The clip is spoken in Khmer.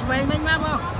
ឆ្វេងមិញមកបង